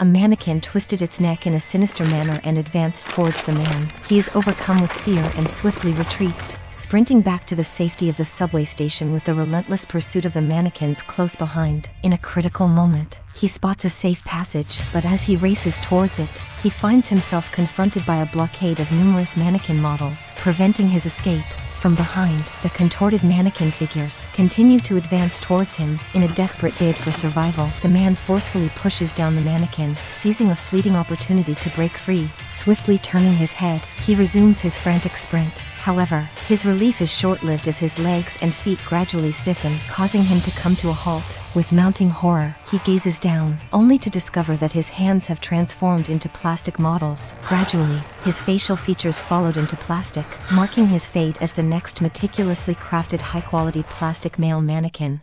A mannequin twisted its neck in a sinister manner and advanced towards the man. He is overcome with fear and swiftly retreats, sprinting back to the safety of the subway station with the relentless pursuit of the mannequins close behind. In a critical moment, he spots a safe passage, but as he races towards it, he finds himself confronted by a blockade of numerous mannequin models, preventing his escape. From behind, the contorted mannequin figures continue to advance towards him in a desperate bid for survival. The man forcefully pushes down the mannequin, seizing a fleeting opportunity to break free. Swiftly turning his head, he resumes his frantic sprint. However, his relief is short lived as his legs and feet gradually stiffen, causing him to come to a halt. With mounting horror, he gazes down, only to discover that his hands have transformed into plastic models. Gradually, his facial features followed into plastic, marking his fate as the next meticulously crafted high quality plastic male mannequin.